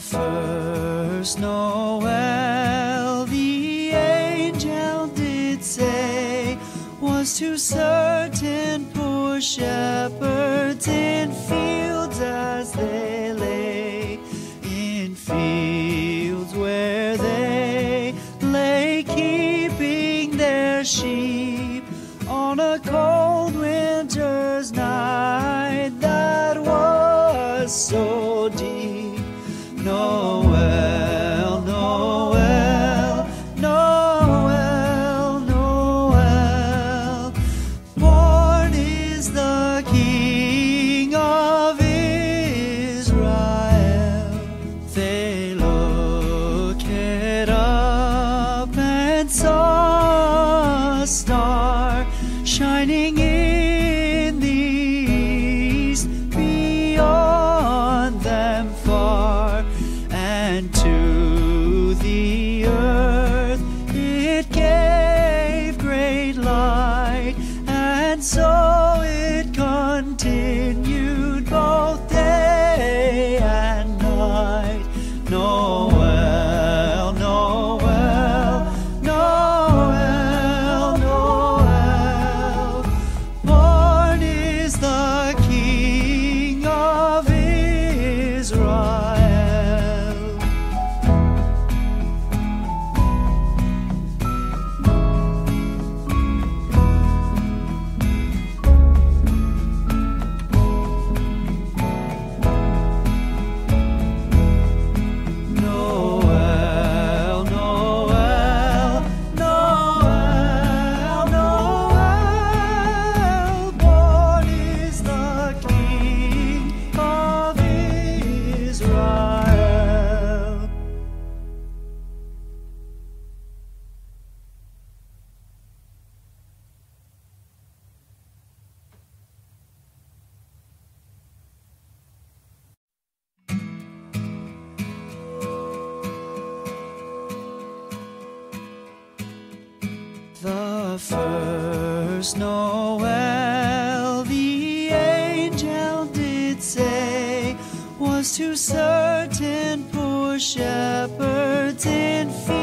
first Noel, the angel did say, was to certain poor shepherds in fields as they a star shining in the east beyond them far and to the The first Noel, the angel did say, was to certain poor shepherds in they